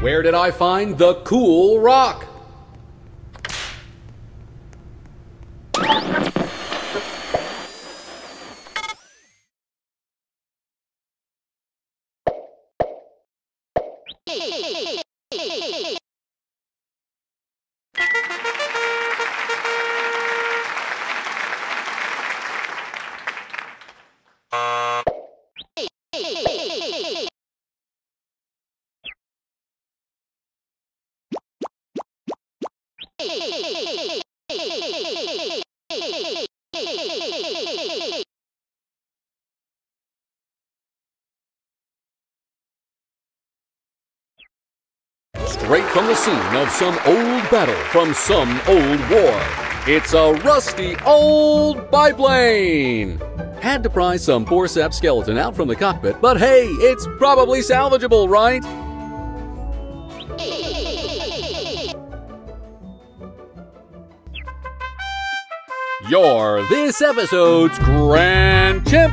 Where did I find the cool rock? Straight from the scene of some old battle from some old war. It's a rusty old biplane! Had to pry some sap skeleton out from the cockpit, but hey, it's probably salvageable, right? You're this episode's grand champion!